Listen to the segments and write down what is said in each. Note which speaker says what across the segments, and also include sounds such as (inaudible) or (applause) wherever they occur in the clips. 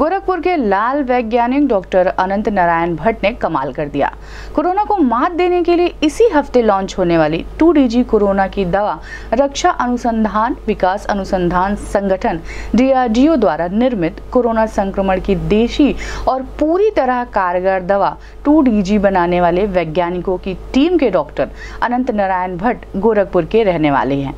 Speaker 1: गोरखपुर के लाल वैज्ञानिक डॉक्टर अनंत नारायण भट्ट ने कमाल कर दिया। कोरोना को मात देने के लिए इसी हफ़्ते लॉन्च होने वाली टू डी कोरोना की दवा रक्षा अनुसंधान, विकास अनुसंधान संगठन डीआरडीओ द्वारा निर्मित कोरोना संक्रमण की देशी और पूरी तरह कारगर दवा टू डी बनाने वाले वैज्ञानिकों की टीम के डॉक्टर अनंत नारायण भट्ट गोरखपुर के रहने वाले हैं।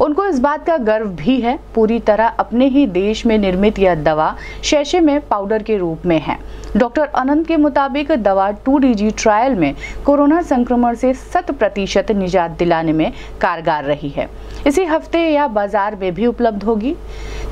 Speaker 1: उनको इस बात का गर्व भी है, पूरी तरह अपने ही देश में निर्मित यह दवा शैशे में पाउडर के रूप में है। डॉक्टर अनंत के मुताबिक दवा टू डी ट्रायल में कोरोना संक्रमण से शत प्रतिशत निजात दिलाने में कारगर रही है। इसी हफ़्ते यह बाज़ार में भी उपलब्ध होगी।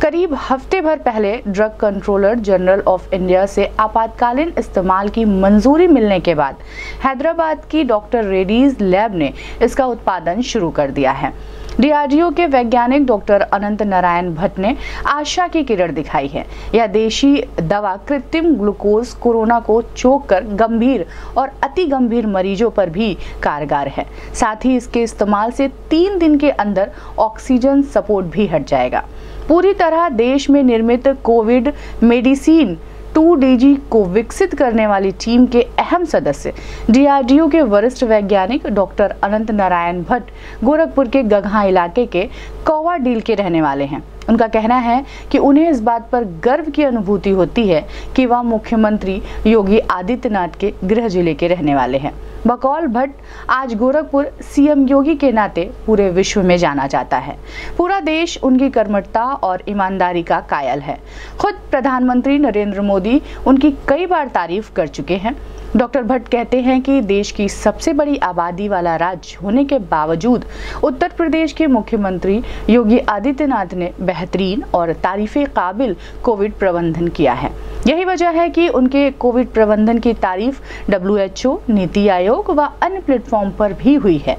Speaker 1: करीब हफ़्ते भर पहले drug controller general of India से आपातकालीन इस्तेमाल की मंजूरी मिलने के बाद हैदराबाद की डॉक्टर रेडीज लैब ने इसका उत्पादन शुरू कर दिया है। डीआरडीओ के वैज्ञानिक डॉक्टर अनंत नारायण भट्ट ने आशा की किरण दिखाई है। यह देशी दवा कृत्रिम ग्लूकोज कोरोना को चोक कर गंभीर और अति गंभीर मरीजों पर भी कारगर है। साथ ही इसके इस्तेमाल से तीन दिन के अंदर ऑक्सीजन सपोर्ट भी हट जाएगा। पूरी तरह देश में निर्मित कोविड मेडिसिन टू डी को विकसित करने वाली टीम के अहम सदस्य डीआरडीओ के वरिष्ठ वैज्ञानिक डॉक्टर अनंत नारायण भट्ट गोरखपुर के गगहा इलाके के कौवा डील के रहने वाले हैं। उनका कहना है कि उन्हें इस बात पर गर्व की अनुभूति होती है कि वह मुख्यमंत्री योगी आदित्यनाथ के गृह ज़िले के रहने वाले हैं। बकौल भट्ट आज गोरखपुर सीएम योगी के नाते पूरे विश्व में जाना जाता है। पूरा देश उनकी कर्मठता और ईमानदारी का कायल है। खुद प्रधानमंत्री नरेंद्र मोदी उनकी कई बार तारीफ़ कर चुके हैं। डॉक्टर भट्ट कहते हैं कि देश की सबसे बड़ी आबादी वाला राज्य होने के बावजूद उत्तर प्रदेश के मुख्यमंत्री योगी आदित्यनाथ ने बेहतरीन और तारीफ़ काबिल कोविड प्रबंधन किया है। यही वजह है कि उनके कोविड प्रबंधन की तारीफ़ डब्ल्यू नीति आयोग व अन्य प्लेटफॉर्म पर भी हुई है।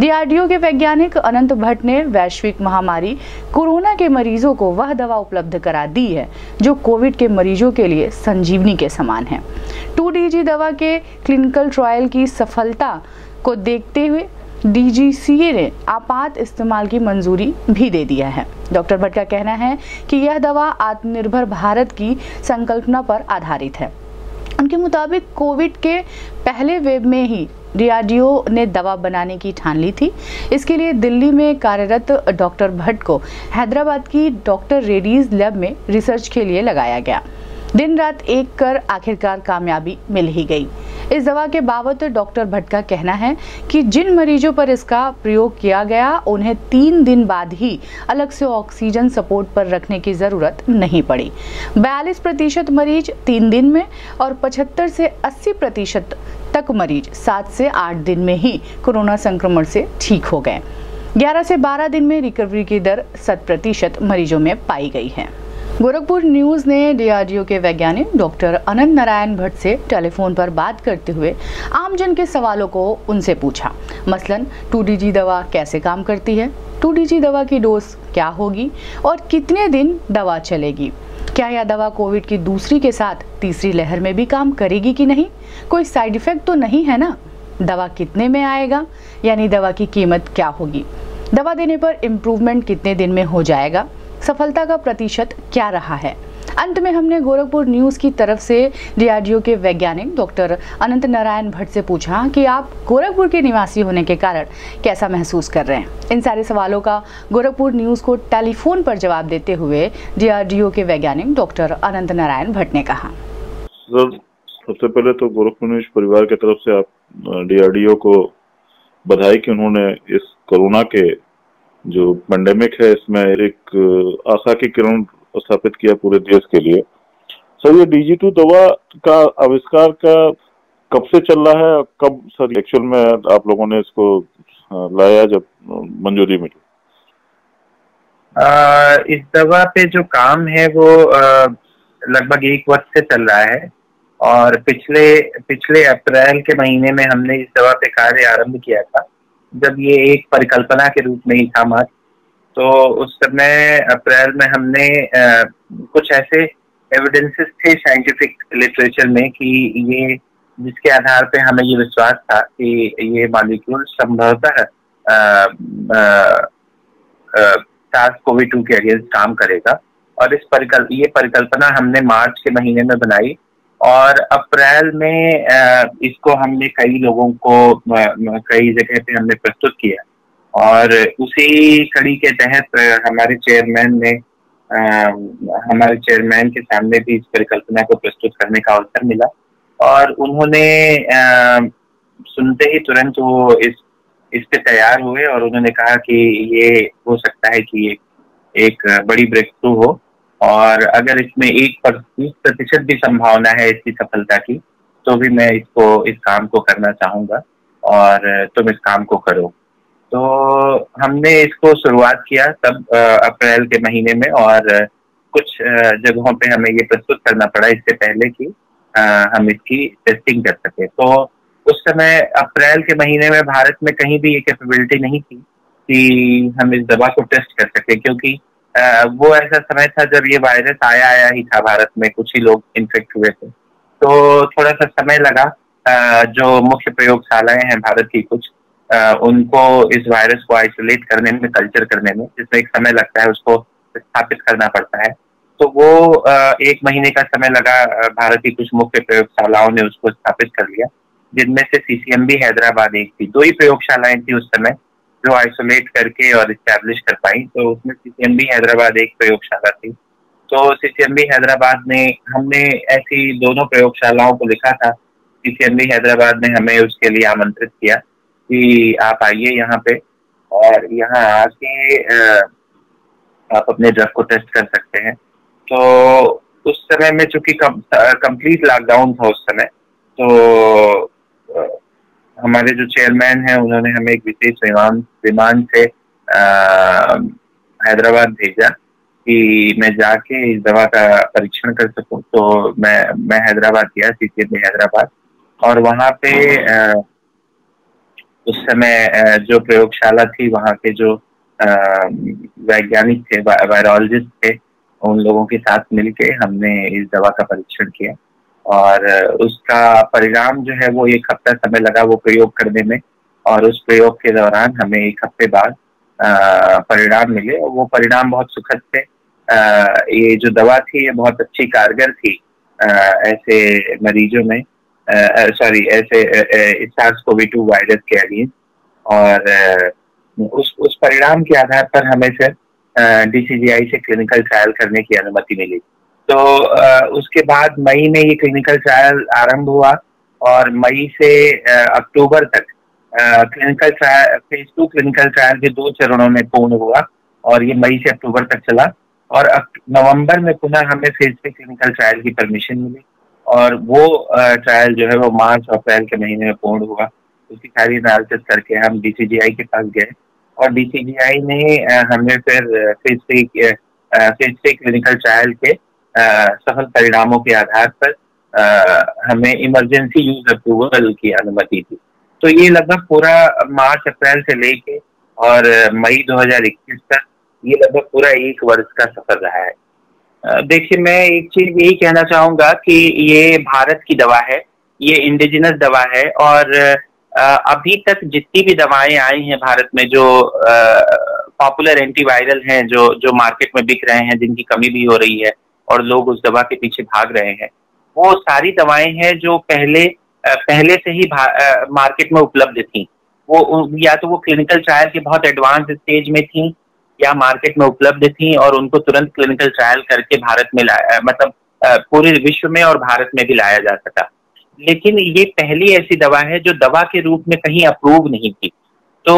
Speaker 1: डीआरडीओ के वैज्ञानिक अनंत भट्ट ने वैश्विक महामारी, कोरोना के मरीजों को वह दवा उपलब्ध करा दी है, जो कोविड के मरीजों के लिए संजीवनी के समान है। टू डी दवा के क्लिनिकल ट्रायल की सफलता को देखते हुए डीजीसीए ने आपात इस्तेमाल की मंजूरी भी दे दिया है। डॉक्टर भट्ट का कहना है कि यह दवा आत्मनिर्भर भारत की संकल्पना पर आधारित है। उनके मुताबिक कोविड के पहले वेब में ही डीआरडीओ ने दवा बनाने की ठान ली थी। इसके लिए दिल्ली में कार्यरत डॉक्टर भट्ट को हैदराबाद की डॉक्टर रेडीज लैब में रिसर्च के लिए लगाया गया। दिन रात एक कर आखिरकार कामयाबी मिल ही गई। इस दवा के बाबत डॉक्टर भट्ट का कहना है कि जिन मरीजों पर इसका प्रयोग किया गया, उन्हें तीन दिन बाद ही अलग से ऑक्सीजन सपोर्ट पर रखने की ज़रूरत नहीं पड़ी। बयालीस प्रतिशत मरीज़ तीन दिन में और 75 से 80 प्रतिशत तक मरीज़ सात से आठ दिन में ही कोरोना संक्रमण से ठीक हो गए। 11 से 12 दिन में रिकवरी की दर शत प्रतिशत मरीजों में पाई गई है। गोरखपुर न्यूज़ ने डीआरडीओ के वैज्ञानिक डॉक्टर अनंत नारायण भट्ट से टेलीफोन पर बात करते हुए आमजन के सवालों को उनसे पूछा। मसलन, टू डी दवा कैसे काम करती है? टू डी दवा की डोज क्या होगी? और कितने दिन दवा चलेगी? क्या यह दवा कोविड की दूसरी के साथ तीसरी लहर में भी काम करेगी कि नहीं? कोई साइड इफ़ेक्ट तो नहीं है ना? दवा कितने में आएगा? यानी दवा की कीमत क्या होगी? दवा देने पर इम्प्रूवमेंट कितने दिन में हो जाएगा? सफलता का प्रतिशत क्या रहा है? अंत में हमने गोरखपुर न्यूज़ की तरफ़ से डीआरडीओ के वैज्ञानिक डॉक्टर अनंत नारायण भट्ट से पूछा कि आप गोरखपुर के निवासी होने के कारण कैसा महसूस कर रहे हैं? इन सारे सवालों का गोरखपुर न्यूज़ को टेलीफोन पर जवाब देते हुए डीआरडीओ के वैज्ञानिक डॉक्टर अनंत नारायण भट्ट ने कहा।
Speaker 2: सबसे पहले तो गोरखपुर न्यूज़ परिवार की तरफ़ से आप डीआरडीओ को बधाई कि उन्होंने इस कोरोना के जो पेंडेमिक है, इसमें एक आशा की किरण स्थापित किया पूरे देश के लिए। सर, ये डीजी टू दवा का आविष्कार का कब से चल रहा है? कब, सर एक्चुअल में आप लोगों ने इसको लाया जब मंजूरी मिली?
Speaker 3: इस दवा पे जो काम है वो लगभग एक वर्ष से चल रहा है। और पिछले पिछले अप्रैल के महीने में हमने इस दवा पे कार्य आरंभ किया था। जब ये एक परिकल्पना के रूप में ही था मत तो उस समय अप्रैल में हमने आ, कुछ ऐसे एविडेंसेस थे साइंटिफिक लिटरेचर में कि ये जिसके आधार पे हमें ये विश्वास था कि ये मॉलिक्यूल संभवतः सार्स कोविड टू के अगेंस्ट काम करेगा। और इस परिकल्प ये परिकल्पना हमने मार्च के महीने में बनाई और अप्रैल में इसको हमने कई लोगों को कई जगह पे हमने प्रस्तुत किया। और उसी कड़ी के तहत हमारे चेयरमैन ने हमारे चेयरमैन के सामने भी इस परिकल्पना को प्रस्तुत करने का अवसर मिला। और उन्होंने सुनते ही तुरंत वो इस इस पे तैयार हुए और उन्होंने कहा कि ये हो सकता है कि एक, एक बड़ी ब्रेक थ्रू हो। और अगर इसमें एक प्रतिशत भी संभावना है इसकी सफलता की तो भी मैं इसको, इस काम को करना चाहूँगा और तुम इस काम को करो। तो हमने इसको शुरुआत किया तब अप्रैल के महीने में और कुछ जगहों पे हमें ये प्रस्तुत करना पड़ा इससे पहले कि हम इसकी टेस्टिंग कर सके। तो उस समय अप्रैल के महीने में भारत में कहीं भी ये कैपेबिलिटी नहीं थी कि हम इस दवा को टेस्ट कर सके, क्योंकि वो ऐसा समय था जब ये वायरस आया आया ही था भारत में, कुछ ही लोग इन्फेक्ट हुए थे। तो थोड़ा सा समय लगा जो मुख्य प्रयोगशालाएँ हैं भारत की कुछ उनको इस वायरस को आइसोलेट करने में कल्चर करने में, जिसमें एक समय लगता है उसको स्थापित करना पड़ता है। तो वो एक महीने का समय लगा भारत की कुछ मुख्य प्रयोगशालाओं ने उसको स्थापित कर लिया, जिनमें से सीसीएमबी हैदराबाद एक थी। दो ही प्रयोगशालाएँ थी उस समय जो आइसोलेट करके और इस्टेब्लिश कर पाई तो उसमें सीसीएमबी हैदराबाद एक प्रयोगशाला थी। तो सीसीएमबी हैदराबाद ने, हमने ऐसी दोनों प्रयोगशालाओं को लिखा था। सीसीएमबी हैदराबाद ने हमें उसके लिए आमंत्रित किया कि आप आइए यहाँ पे और यहाँ आके आप अपने ड्रग को टेस्ट कर सकते हैं। तो उस समय में चूँकि कंप्लीट लॉकडाउन था उस समय तो हमारे जो चेयरमैन हैं उन्होंने हमें एक विशेष विमान विमान से हैदराबाद भेजा कि मैं जाके इस दवा का परीक्षण कर सकूँ। तो मैं मैं हैदराबाद गया सीसीएम हैदराबाद। और वहाँ पे आ, उस समय जो प्रयोगशाला थी वहाँ के जो वैज्ञानिक थे वायरोलॉजिस्ट थे उन लोगों के साथ मिलके हमने इस दवा का परीक्षण किया। और उसका परिणाम जो है वो एक हफ़्ता समय लगा वो प्रयोग करने में और उस प्रयोग के दौरान हमें एक हफ़्ते बाद परिणाम मिले और वो परिणाम बहुत सुखद थे। ये जो दवा थी ये बहुत अच्छी कारगर थी ऐसे मरीजों में सॉरी ऐसे सार्स कोवी टू वायरस के अगेंस्ट और उस उस परिणाम के आधार पर हमें फिर डीसीजीआई से क्लिनिकल ट्रायल करने की अनुमति मिली। तो उसके बाद मई में ये क्लिनिकल ट्रायल आरंभ हुआ और मई से अक्टूबर तक clinical trial phase two clinical trial के दो चरणों में पूर्ण हुआ और ये मई से अक्टूबर तक चला और नवंबर में पुनः हमें फ़ेज़ थ्री क्लिनिकल ट्रायल की परमिशन मिली और वो ट्रायल जो है वो मार्च और अप्रैल के महीने में पूर्ण हुआ। उसकी सारी एनालिसिस करके हम डीसीजीआई के पास गए और डीसीजीआई ने हमें फिर phase three phase three clinical trial के सफल परिणामों के आधार पर हमें इमरजेंसी यूज़ अप्रूवल की अनुमति थी। तो ये लगभग पूरा मार्च, अप्रैल से लेके और मई 2021 तक ये लगभग पूरा एक वर्ष का सफ़र रहा है। देखिए, मैं एक चीज़ यही कहना चाहूँगा कि ये भारत की दवा है, ये इंडिजिनस दवा है और अभी तक जितनी भी दवाएँ आई हैं भारत में जो पॉपुलर एंटीवायरल हैं, जो जो मार्केट में बिक रहे हैं, जिनकी कमी भी हो रही है और लोग उस दवा के पीछे भाग रहे हैं। वो सारी दवाएँ हैं जो पहले पहले से ही मार्केट में उपलब्ध थी। वो या तो वो क्लिनिकल ट्रायल के बहुत एडवांस स्टेज में थी या मार्केट में उपलब्ध थी और उनको तुरंत क्लिनिकल ट्रायल करके भारत में लाया मतलब पूरे विश्व में और भारत में भी लाया जा सका। लेकिन ये पहली ऐसी दवा है जो दवा के रूप में कहीं अप्रूव नहीं थी। तो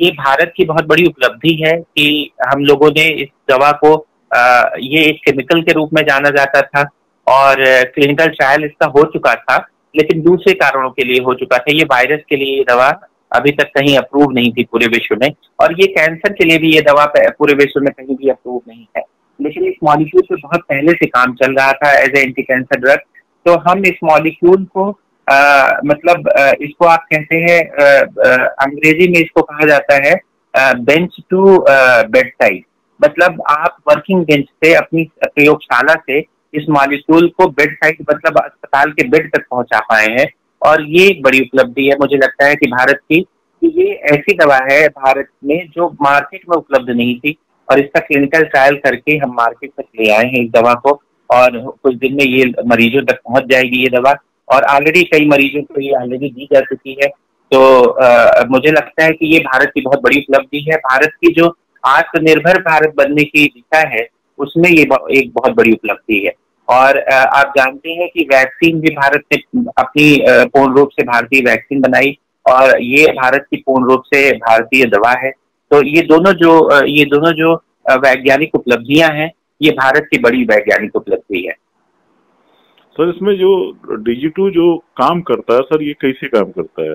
Speaker 3: ये भारत की बहुत बड़ी उपलब्धि है कि हम लोगों ने इस दवा को ये एक केमिकल के रूप में जाना जाता था और क्लिनिकल ट्रायल इसका हो चुका था लेकिन दूसरे कारणों के लिए हो चुका था। ये वायरस के लिए ये दवा अभी तक कहीं अप्रूव नहीं थी पूरे विश्व में और ये कैंसर के लिए भी ये दवा पूरे विश्व में कहीं भी अप्रूव नहीं है। लेकिन इस मॉलिक्यूल पे बहुत पहले से काम चल रहा था as a anti cancer drug तो हम इस मॉलिक्यूल को आ, मतलब आ, इसको आप कहते हैं अंग्रेज़ी में इसको कहा जाता है बेंच टू बेड साइड मतलब आप वर्किंग बेंच से अपनी प्रयोगशाला से इस मॉलिक्यूल को बेड साइड मतलब अस्पताल के बेड तक पहुँचा पाए हैं। और ये बड़ी उपलब्धि है मुझे लगता है कि भारत की कि ये ऐसी दवा है भारत में जो मार्केट में उपलब्ध नहीं थी। और इसका क्लिनिकल ट्रायल करके हम मार्केट तक ले आए हैं इस दवा को। और कुछ दिन में ये मरीजों तक पहुँच जाएगी ये दवा। और ऑलरेडी कई मरीजों को ये ऑलरेडी दी जा चुकी है। तो आ, मुझे लगता है कि ये भारत की बहुत बड़ी उपलब्धि है। भारत की जो आत्मनिर्भर भारत बनने की दिशा है, उसमें ये एक बहुत बड़ी उपलब्धि है। और आप जानते हैं कि वैक्सीन भी भारत ने अपनी पूर्ण रूप से भारतीय वैक्सीन बनाई और ये भारत की पूर्ण रूप से भारतीय दवा है। तो ये दोनों जो ये दोनों जो वैज्ञानिक उपलब्धियाँ हैं, ये भारत की बड़ी वैज्ञानिक उपलब्धि है।
Speaker 2: सर, इसमें जो डिजिटू जो काम करता है, सर, ये कैसे काम करता है?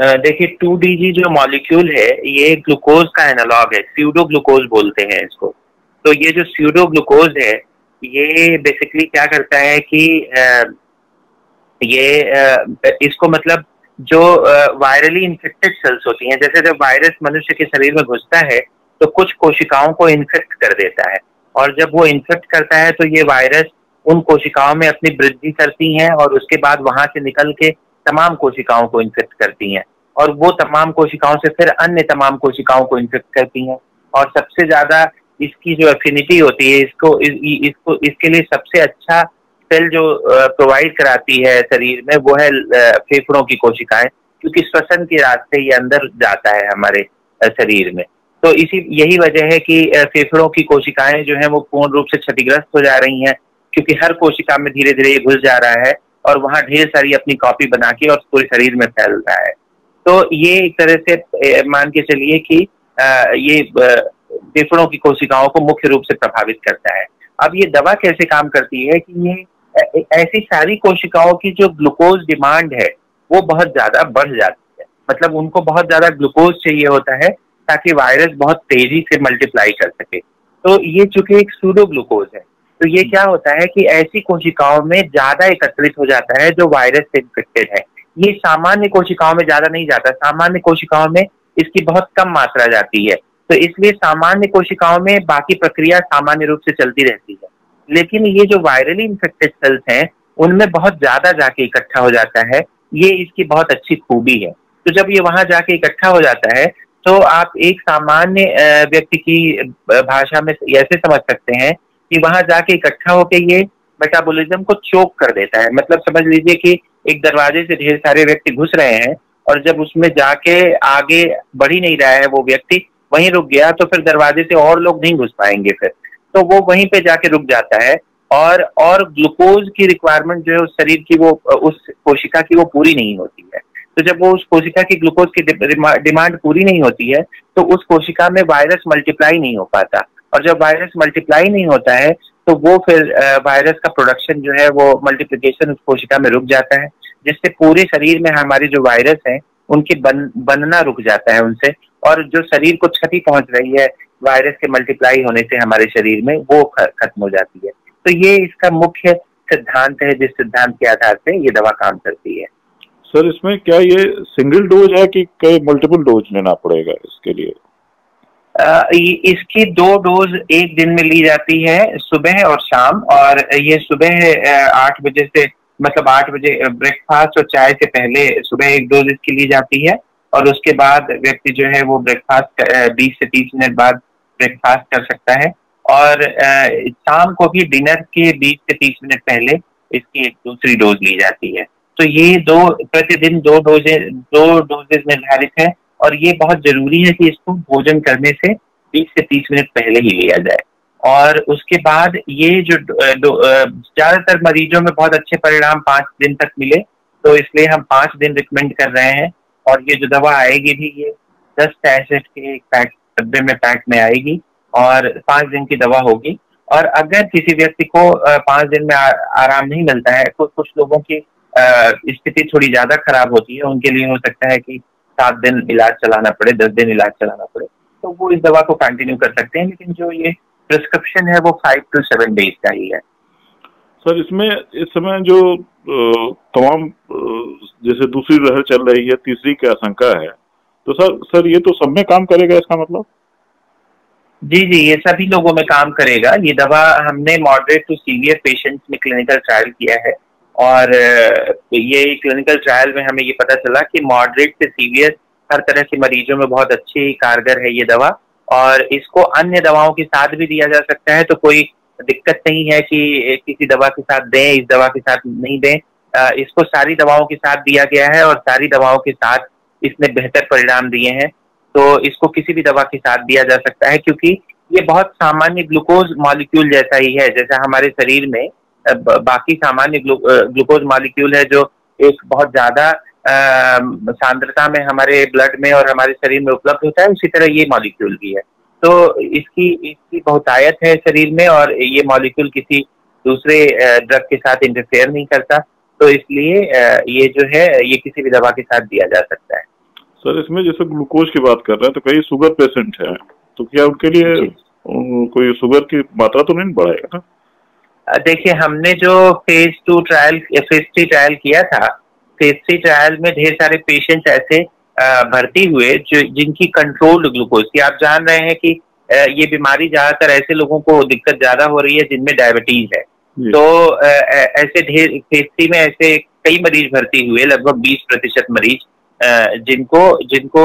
Speaker 3: देखिए टू डीजी जो मॉलिक्यूल है, ये ग्लूकोज का एनालॉग है स्यूडो ग्लूकोज बोलते हैं इसको। तो ये जो स्यूडो ग्लूकोज है, ये बेसिकली क्या करता है कि ये इसको मतलब जो वायरली इन्फेक्टेड सेल्स होती हैं, जैसे जब वायरस मनुष्य के शरीर में घुसता है तो कुछ कोशिकाओं को इन्फेक्ट कर देता है। और जब वो इन्फेक्ट करता है तो ये वायरस उन कोशिकाओं में अपनी वृद्धि करती हैं और उसके बाद वहाँ से निकल के तमाम कोशिकाओं को इन्फेक्ट करती हैं। और वो तमाम कोशिकाओं से फिर अन्य तमाम कोशिकाओं को इन्फेक्ट करती हैं। और सबसे ज़्यादा इसकी जो एफिनिटी होती है इसको इस, इसको इसके लिए सबसे अच्छा सेल जो प्रोवाइड कराती है शरीर में वो है फेफड़ों की कोशिकाएँ क्योंकि श्वसन के रास्ते ये अंदर जाता है हमारे शरीर में। तो इसी यही वजह है कि फेफड़ों की कोशिकाएँ जो है वो पूर्ण रूप से क्षतिग्रस्त हो जा रही हैं क्योंकि हर कोशिका में धीरे धीरे ये घुस जा रहा है। और वहाँ ढेर सारी अपनी कॉपी बना के और पूरे शरीर में फैल रहा है। तो ये एक तरह से मान के चलिए कि ये फेफड़ों की कोशिकाओं को मुख्य रूप से प्रभावित करता है। अब ये दवा कैसे काम करती है कि ये ऐसी सारी कोशिकाओं की जो ग्लूकोज डिमांड है, वो बहुत ज़्यादा बढ़ जाती है। मतलब उनको बहुत ज़्यादा ग्लूकोज चाहिए होता है ताकि वायरस बहुत तेज़ी से मल्टीप्लाई कर सके। तो ये चूँकि एक सूडो ग्लूकोज है तो ये क्या होता है कि ऐसी कोशिकाओं में ज़्यादा एकत्रित हो जाता है जो वायरस से इन्फेक्टेड है। ये सामान्य कोशिकाओं में ज़्यादा नहीं जाता। सामान्य कोशिकाओं में इसकी बहुत कम मात्रा जाती है। तो इसलिए सामान्य कोशिकाओं में बाकी प्रक्रिया सामान्य रूप से चलती रहती है। लेकिन ये जो वायरली इन्फेक्टेड सेल्स हैं, उनमें बहुत ज़्यादा जाके इकट्ठा हो जाता है। ये इसकी बहुत अच्छी खूबी है। तो जब ये वहाँ जाके इकट्ठा हो जाता है तो आप एक सामान्य व्यक्ति की भाषा में ऐसे समझ सकते हैं कि वहाँ जाके इकट्ठा होके ये मेटाबॉलिज्म को चोक कर देता है। मतलब समझ लीजिए कि एक दरवाजे से ढेर सारे व्यक्ति घुस रहे हैं और जब उसमें जाके आगे बढ़ ही नहीं रहा है वो व्यक्ति, वहीं रुक गया तो फिर दरवाजे से और लोग नहीं घुस पाएँगे फिर। तो वो वहीं पे जाके रुक जाता है और और ग्लूकोज की रिक्वायरमेंट जो है उस शरीर की वो, उस कोशिका की वो पूरी नहीं होती है। तो जब वो उस कोशिका की ग्लूकोज की डिमांड पूरी नहीं होती है तो उस कोशिका में वायरस मल्टीप्लाई नहीं हो पाता। और जब वायरस मल्टीप्लाई नहीं होता है तो वो फिर वायरस का प्रोडक्शन जो है वो मल्टीप्लीकेशन उस कोशिका में रुक जाता है जिससे पूरे शरीर में हमारे जो वायरस हैं उनकी बन, बनना रुक जाता है उनसे। और जो शरीर को क्षति पहुँच रही है वायरस के मल्टीप्लाई होने से हमारे शरीर में वो खत्म हो जाती है। तो ये इसका मुख्य सिद्धांत है जिस सिद्धांत के आधार से ये दवा काम करती है।
Speaker 2: सर इसमें क्या ये सिंगल डोज है कि कई मल्टीपल डोज लेना पड़ेगा इसके लिए?
Speaker 3: इसकी दो डोज एक दिन में ली जाती है, सुबह और शाम। और ये सुबह आठ बजे से मतलब आठ बजे ब्रेकफास्ट और चाय से पहले सुबह एक डोज इसकी ली जाती है। और उसके बाद व्यक्ति जो है वो ब्रेकफास्ट बीस से तीस मिनट बाद ब्रेकफास्ट कर सकता है। और शाम को भी डिनर के बीस से तीस मिनट पहले इसकी एक दूसरी डोज ली जाती है। तो ये दो, प्रतिदिन दो डोजे, दो डोजेज निर्धारित है। और ये बहुत ज़रूरी है कि इसको भोजन करने से 20 से 30 मिनट पहले ही लिया जाए। और उसके बाद ये जो ज़्यादातर मरीजों में बहुत अच्छे परिणाम पाँच दिन तक मिले तो इसलिए हम पाँच दिन रिकमेंड कर रहे हैं और ये जो दवा आएगी भी, ये दस टैसेट के एक पैक, डब्बे में पैक में आएगी और पाँच दिन की दवा होगी। और अगर किसी व्यक्ति को पाँच दिन में आराम नहीं मिलता है तो कुछ लोगों की स्थिति थोड़ी ज़्यादा खराब होती है। उनके लिए हो सकता है कि सात दिन इलाज चलाना पड़े दस दिन इलाज चलाना पड़े तो वो इस दवा को कंटिन्यू कर सकते हैं लेकिन जो ये प्रिस्क्रिप्शन है वो फाइव टू सेवन डेज़ का ही है।
Speaker 2: सर इसमें इस समय जो तमाम जैसे दूसरी लहर चल रही है तीसरी की आशंका है तो सर सर ये तो सब में काम करेगा इसका मतलब?
Speaker 3: जी जी ये सभी लोगों में काम करेगा। ये दवा हमने मॉडरेट टू सीवियर पेशेंट्स में क्लिनिकल ट्रायल किया है। और ये क्लिनिकल ट्रायल में हमें ये पता चला कि मॉडरेट से सीवियर हर तरह के मरीजों में बहुत अच्छी कारगर है ये दवा और इसको अन्य दवाओं के साथ भी दिया जा सकता है तो कोई दिक्कत नहीं है कि किसी दवा के साथ दें, इस दवा के साथ नहीं दें। इसको सारी दवाओं के साथ दिया गया है और सारी दवाओं के साथ इसने बेहतर परिणाम दिए हैं। तो इसको किसी भी दवा के साथ दिया जा सकता है, क्योंकि ये बहुत सामान्य ग्लूकोज मॉलिक्यूल जैसा ही है, जैसा हमारे शरीर में बाकी सामान्य ग्लूकोज मॉलिक्यूल है जो एक बहुत ज़्यादा सांद्रता में हमारे ब्लड में और हमारे शरीर में उपलब्ध होता है उसी तरह ये मॉलिक्यूल भी है। तो इसकी इसकी बहुतायत है शरीर में और ये मॉलिक्यूल किसी दूसरे ड्रग के साथ इंटरफेयर नहीं करता। तो इसलिए ये जो है ये किसी भी दवा के साथ दिया जा सकता है।
Speaker 2: सर इसमें जैसे ग्लूकोज की बात कर रहे हैं तो कई शुगर पेशेंट हैं तो क्या उनके लिए कोई शुगर की मात्रा तो नहीं बढ़ाएगा ना?
Speaker 3: देखिए हमने जो phase two trial phase three trial किया था फ़ेज़ थ्री ट्रायल में ढेर सारे पेशेंट्स ऐसे भर्ती हुए जो जिनकी कंट्रोल्ड ग्लूकोज की आप जान रहे हैं कि ये बीमारी ज़्यादातर ऐसे लोगों को दिक्कत ज़्यादा हो रही है जिनमें डायबिटीज़ है। तो ऐसे ढेर फ़ेज़ थ्री में ऐसे कई मरीज़ भर्ती हुए लगभग 20 प्रतिशत मरीज़ जिनको जिनको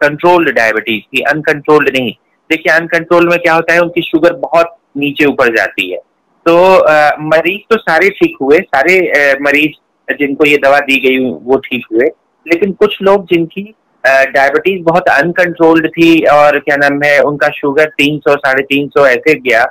Speaker 3: कंट्रोल्ड डायबिटीज़ थी अनकंट्रोल्ड नहीं। देखिए अनकंट्रोल में क्या होता है उनकी शुगर बहुत नीचे ऊपर जाती है। तो आ, मरीज़ तो सारे ठीक हुए सारे आ, मरीज़ जिनको ये दवा दी गई वो ठीक हुए। लेकिन कुछ लोग जिनकी डायबिटीज़ बहुत अनकंट्रोल्ड थी और क्या नाम है उनका शुगर तीन सौ साढ़े तीन सौ ऐसे गया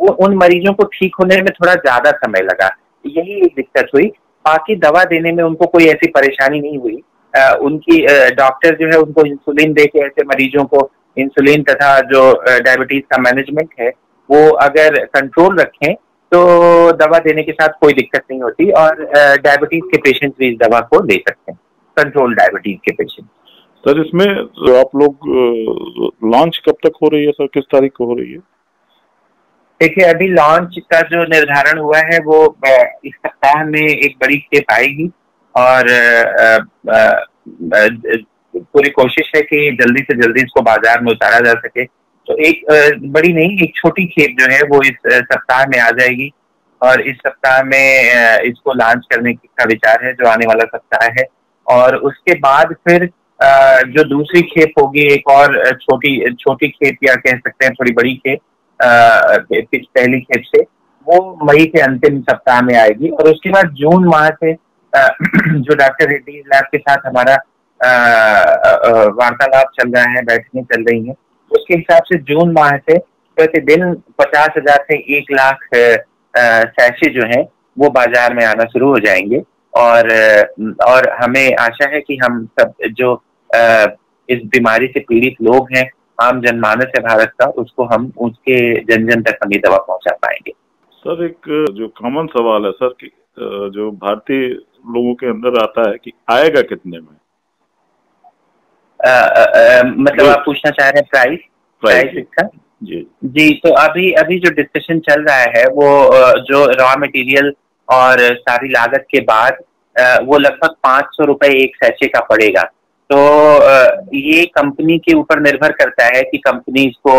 Speaker 3: वो उन मरीजों को ठीक होने में थोड़ा ज़्यादा समय लगा। यही एक दिक्कत हुई। बाकी दवा देने में उनको कोई ऐसी परेशानी नहीं हुई। आ, उनकी डॉक्टर जो है उनको इंसुलिन दे के ऐसे मरीजों को इंसुलिन तथा जो डायबिटीज़ का मैनेजमेंट है वो अगर कंट्रोल रखें तो दवा देने के साथ कोई दिक्कत नहीं होती और डायबिटीज़ के पेशेंट भी इस दवा को ले सकते हैं कंट्रोल डायबिटीज़ के पेशेंट
Speaker 2: सर इसमें आप लोग लॉन्च कब तक हो रही है सर? किस तारीख को हो रही है?
Speaker 3: देखिए अभी लॉन्च का जो निर्धारण हुआ है वो इस सप्ताह में एक बड़ी खेप आएगी और पूरी कोशिश है कि जल्दी से जल्दी इसको बाज़ार में उतारा जा सके। तो एक बड़ी नहीं, एक छोटी खेप जो है वो इस सप्ताह में आ जाएगी। और इस सप्ताह में इसको लॉन्च करने का विचार है, जो आने वाला सप्ताह है। और उसके बाद फिर जो दूसरी खेप होगी, एक और छोटी छोटी खेप या कह सकते हैं थोड़ी बड़ी खेप पहली खेप से, वो मई के अंतिम सप्ताह में आएगी। और उसके बाद जून माह से (clears throat) जो डॉक्टर रेड्डी लैब के साथ हमारा वार्तालाप चल रहा है, बैठकें चल रही हैं उसके हिसाब से जून माह से प्रतिदिन पचास हज़ार से एक लाख सैशे जो है, वो बाज़ार में आना शुरू हो जाएँगे। और और हमें आशा है कि हम सब जो इस बीमारी से पीड़ित लोग हैं, आम जनमानस है भारत का, उसको हम उसके जन जन तक हम दवा पहुँचा पाएँगे।
Speaker 2: सर, एक, जो कॉमन सवाल है, सर, कि जो भारतीय लोगों के अंदर आता है कि आएगा कितने में?
Speaker 3: आ, आ, आ, मतलब आप पूछना चाह रहे हैं प्राइस प्राइस इसका? जी। जी तो अभी अभी जो डिस्कशन चल रहा है वो जो रॉ मटेरियल और सारी लागत के बाद वो लगभग पाँच सौ रुपए एक सैचे का पड़ेगा। तो ये कंपनी के ऊपर निर्भर करता है कि कंपनी इसको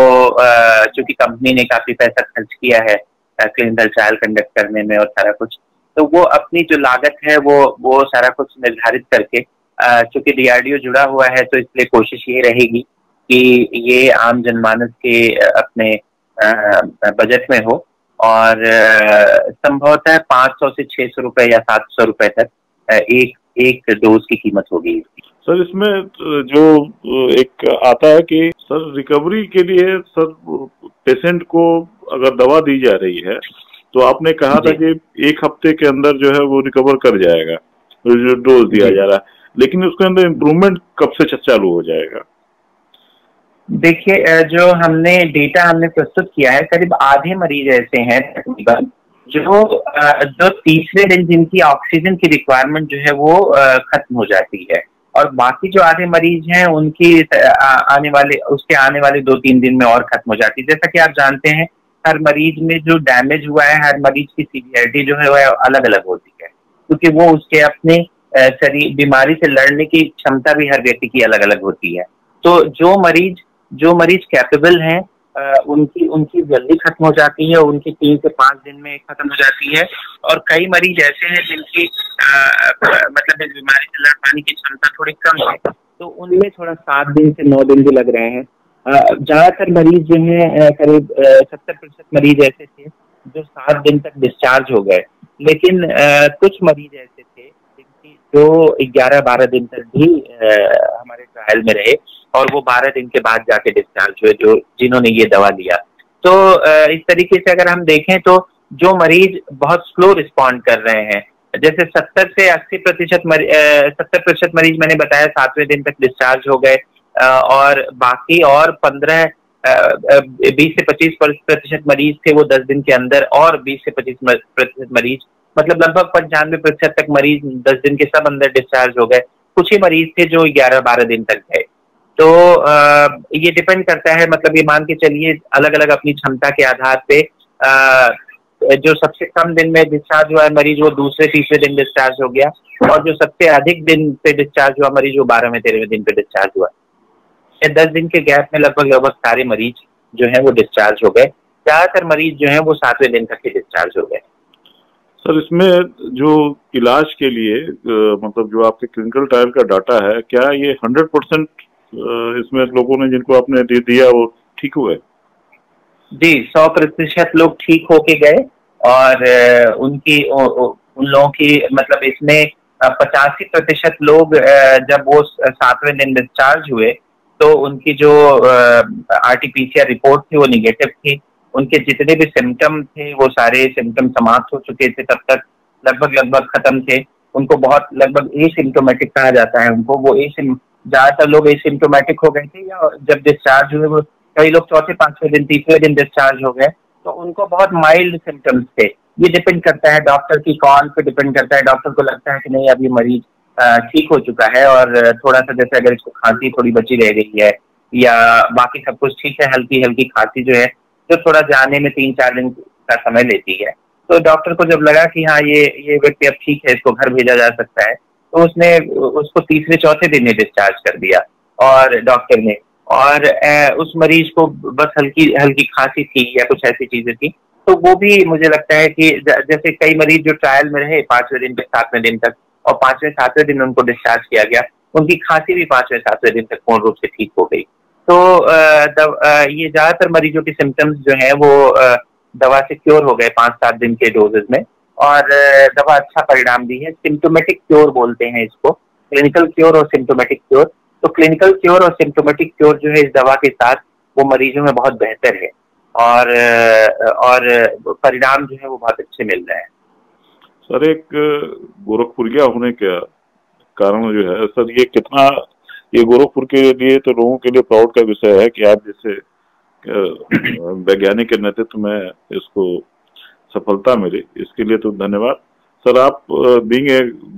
Speaker 3: चूँकि कंपनी ने काफ़ी पैसा खर्च किया है क्लिनिकल ट्रायल कंडक्ट करने में और सारा कुछ तो वो अपनी जो लागत है वो वो सारा कुछ निर्धारित करके चूँकि डीआरडीओ जुड़ा हुआ है तो इसलिए कोशिश ये रहेगी कि ये आम जनमानस के अपने बजट में हो। और संभवतः पाँच सौ से छह सौ रुपए या सात सौ रुपए तक एक एक डोज की कीमत होगी।
Speaker 2: सर इसमें जो एक आता है कि सर रिकवरी के लिए सर पेशेंट को अगर दवा दी जा रही है तो आपने कहा था कि एक हफ़्ते के अंदर जो है वो रिकवर कर जाएगा जो डोज दिया जा रहा है। लेकिन उसके अंदर इम्प्रूवमेंट कब से चालू हो जाएगा?
Speaker 3: देखिए जो हमने डेटा हमने प्रस्तुत किया है, करीब आधे मरीज़ ऐसे हैं तकरीबन, जो जो तीसरे दिन जिनकी ऑक्सीजन की रिक्वायरमेंट जो है वो खत्म हो जाती है। और बाकी जो आधे मरीज़ हैं, उनकी आने वाले, उसके आने वाले दो तीन दिन में और खत्म हो जाती है। जैसा कि आप जानते हैं, हर मरीज़ में जो डैमेज हुआ है, हर मरीज़ की सीवियरिटी जो है वह अलग अलग होती है, क्योंकि वो उसके अपने शरीर बीमारी से लड़ने की क्षमता भी हर व्यक्ति की अलग अलग होती है। तो जो मरीज़ जो मरीज़ कैपेबल हैं उनकी उनकी जल्दी खत्म हो जाती है, उनकी तीन से पाँच दिन में खत्म हो जाती है। और कई मरीज़ ऐसे हैं जिनकी मतलब इस बीमारी से लड़ पाने की क्षमता थोड़ी कम है। तो उनमें थोड़ा सात दिन से नौ दिन भी लग रहे हैं। ज़्यादातर मरीज़ जो है करीब सत्तर प्रतिशत मरीज़ ऐसे थे, जो सात दिन तक डिस्चार्ज हो गए। लेकिन कुछ मरीज़ ऐसे जो ग्यारह बारह दिन तक भी हमारे ट्रायल में रहे और वो बारह दिन के बाद जाके डिस्चार्ज हुए, जो जिन्होंने ये दवा लिया। तो इस तरीके से अगर हम देखें तो जो मरीज़ बहुत स्लो रिस्पॉन्ड कर रहे हैं, जैसे सत्तर से अस्सी प्रतिशत सत्तर प्रतिशत मरीज़ मैंने बताया सातवें दिन तक डिस्चार्ज हो गए और बाकी और पंद्रह बीस से पच्चीस प्रतिशत मरीज़ थे वो दस दिन के अंदर और बीस से पच्चीस प्रतिशत मरीज़ मतलब लगभग पंचानवे प्रतिशत तक मरीज़ दस दिन के सब अंदर डिस्चार्ज हो गए। कुछ ही मरीज़ थे जो ग्यारह बारह दिन तक गए। तो आ, ये डिपेंड करता है मतलब ये मान के चलिए अलग अलग अपनी क्षमता के आधार पे आ, जो सबसे कम दिन में डिस्चार्ज हुआ है मरीज़ वो दूसरे तीसरे दिन डिस्चार्ज हो गया और जो सबसे अधिक दिन पे डिस्चार्ज हुआ मरीज़ वो बारहवें तेरहवें दिन पे डिस्चार्ज हुआ। दस दिन के गैप में लगभग लगभग सारे मरीज़ जो है वो डिस्चार्ज हो गए। ज़्यादातर मरीज़ जो है वो सातवें दिन तक ही डिस्चार्ज हो गए।
Speaker 2: सर, इसमें जो इलाज के लिए मतलब जो आपके क्लिनिकल ट्रायल का डाटा है, क्या ये हंड्रेड परसेंट इसमें लोगों ने जिनको आपने दे, दिया वो ठीक हुए?
Speaker 3: जी, सौ प्रतिशत लोग ठीक होके गए और उनकी उन लोगों की मतलब इसमें पचासी प्रतिशत लोग जब वो सातवें दिन डिस्चार्ज हुए तो उनकी जो आरटीपीसीआर रिपोर्ट थी वो निगेटिव थी। उनके जितने भी सिम्टम थे, वो सारे सिम्टम समाप्त हो चुके थे तब तक, लगभग लगभग खत्म थे। उनको बहुत लगभग एसिम्टोमेटिक कहा जाता है उनको। वो एसिम ज़्यादातर लोग एसिम्टोमेटिक हो गए थे या जब डिस्चार्ज हुए, वो कई लोग चौथे, पाँचवें दिन तीसरे दिन डिस्चार्ज हो गए। तो उनको बहुत माइल्ड सिम्टम्स थे। ये डिपेंड करता है डॉक्टर की कॉल पे डिपेंड करता है। डॉक्टर को लगता है कि नहीं अब ये मरीज़ ठीक हो चुका है और थोड़ा सा जैसे अगर इसको खांसी थोड़ी बची रह गई है या बाकी सब कुछ ठीक है हल्की हल्की खांसी जो है जो थोड़ा जाने में तीन चार दिन का समय लेती है। तो डॉक्टर को जब लगा कि हाँ ये ये व्यक्ति अब ठीक है, इसको घर भेजा जा सकता है तो उसने, उसको तीसरे, चौथे दिन ही डिस्चार्ज कर दिया और डॉक्टर ने। और उस मरीज़ को बस हल्की हल्की खांसी थी या कुछ ऐसी चीज़ें थी तो वो भी मुझे लगता है कि जैसे कई मरीज़ जो ट्रायल में रहे, पाँचवें दिन पे, सातवें दिन तक, और पाँचवें, सातवें दिन उनको डिस्चार्ज किया गया, उनकी खांसी भी पाँचवें, सातवें दिन तक पूर्ण रूप से ठीक हो गई। तो ये ज़्यादातर मरीजों के सिम्टम्स जो है वो दवा से क्योर हो गए पाँच सात दिन के डोजेज में और दवा अच्छा परिणाम दी है। सिम्टोमेटिक क्योर बोलते हैं इसको। क्लिनिकल क्योर और सिम्टोमेटिक क्योर तो क्लिनिकल क्योर और सिम्टोमेटिक क्योर जो है इस दवा के साथ वो मरीजों में बहुत बेहतर है और और परिणाम जो है वो बहुत अच्छे मिल रहे हैं।
Speaker 2: सर, एक गोरखपुरिया होने का कारण जो है, सर, ये कितना ये गोरखपुर के लिए तो लोगों के लिए प्राउड का विषय है कि आप जैसे वैज्ञानिक के नेतृत्व में इसको सफलता मिली। इसके लिए तो धन्यवाद। सर, आप बींग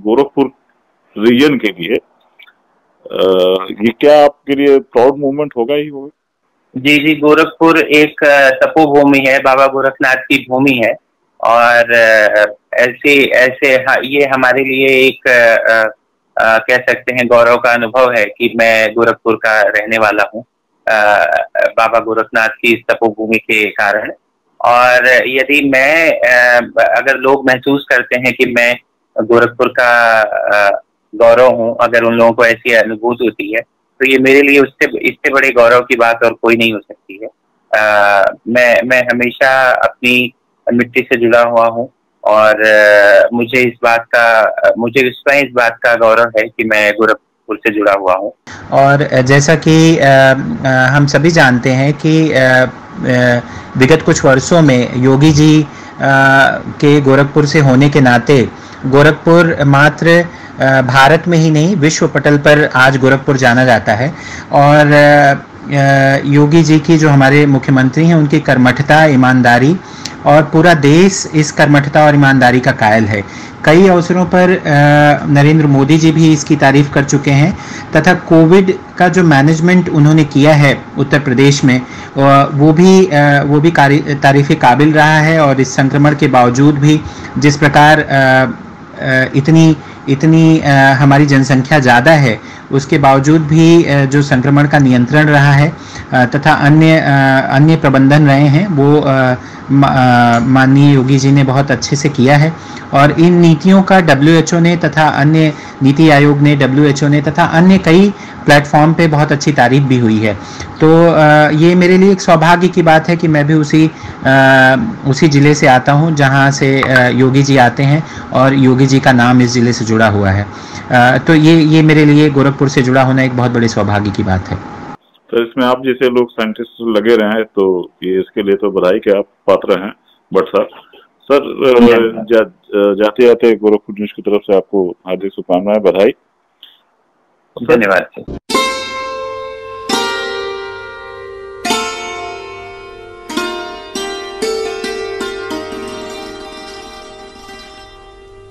Speaker 2: गोरखपुर रीजन के लिए ये क्या आपके लिए प्राउड मूवमेंट होगा ही होगा?
Speaker 3: जी जी, गोरखपुर एक तपोभूमि है, बाबा गोरखनाथ की भूमि है। और ऐसे ऐसे ये हमारे लिए एक आ, कह सकते हैं गौरव का अनुभव है कि मैं गोरखपुर का रहने वाला हूँ। बाबा गोरखनाथ की इस तपोभूमि के कारण। और यदि मैं आ, अगर लोग महसूस करते हैं कि मैं गोरखपुर का गौरव हूँ अगर उन लोगों को ऐसी अनुभूत होती है तो ये मेरे लिए उससे इससे बड़े गौरव की बात और कोई नहीं हो सकती है। आ, मैं मैं हमेशा अपनी मिट्टी से जुड़ा हुआ हूँ। और मुझे इस बात का, मुझे स्वयं इस बात का गौरव है कि मैं गोरखपुर से जुड़ा हुआ हूँ।
Speaker 4: और जैसा कि हम सभी जानते हैं कि विगत कुछ वर्षों में योगी जी के गोरखपुर से होने के नाते गोरखपुर मात्र भारत में ही नहीं, विश्व पटल पर आज गोरखपुर जाना जाता है। और योगी जी की जो हमारे मुख्यमंत्री हैं, उनकी कर्मठता, ईमानदारी और पूरा देश इस कर्मठता और ईमानदारी का कायल है। कई अवसरों पर नरेंद्र मोदी जी भी इसकी तारीफ़ कर चुके हैं, तथा कोविड का जो मैनेजमेंट उन्होंने किया है उत्तर प्रदेश में वो भी वो भी तारीफ़ काबिल रहा है और इस संक्रमण के बावजूद भी जिस प्रकार इतनी इतनी हमारी जनसंख्या ज़्यादा है, उसके बावजूद भी जो संक्रमण का नियंत्रण रहा है तथा अन्य अन्य प्रबंधन रहे हैं, वो माननीय योगी जी ने बहुत अच्छे से किया है। और इन नीतियों का डब्ल्यू ने तथा अन्य नीति आयोग ने डब्ल्यू ने तथा अन्य कई प्लेटफॉर्म पे बहुत अच्छी तारीफ़ भी हुई है। तो ये मेरे लिए एक सौभाग्य की बात है कि मैं भी उसी उसी ज़िले से आता हूँ, जहाँ से योगी जी आते हैं, और योगी जी का नाम इस ज़िले से जुड़ा हुआ है। तो ये ये मेरे लिए गोरखपुर से जुड़ा होना एक बहुत बड़े सौभाग्य की बात है।
Speaker 2: तो इसमें आप जैसे लोग साइंटिस्ट लगे रहे हैं तो ये इसके लिए तो बधाई के आप पात्र हैं बट सर सर जा, जाते जाते गोरखपुर न्यूज़ की तरफ़ से आपको हार्दिक शुभकामनाएँ बधाई।
Speaker 3: धन्यवाद